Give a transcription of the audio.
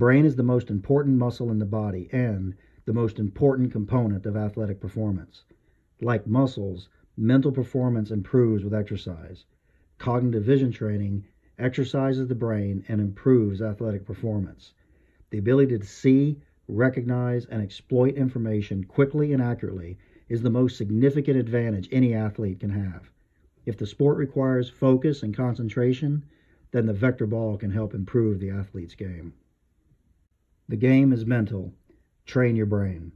brain is the most important muscle in the body and the most important component of athletic performance. Like muscles, mental performance improves with exercise. Cognitive vision training exercises the brain and improves athletic performance. The ability to see, recognize, and exploit information quickly and accurately is the most significant advantage any athlete can have. If the sport requires focus and concentration, then the vector ball can help improve the athlete's game. The game is mental. Train your brain.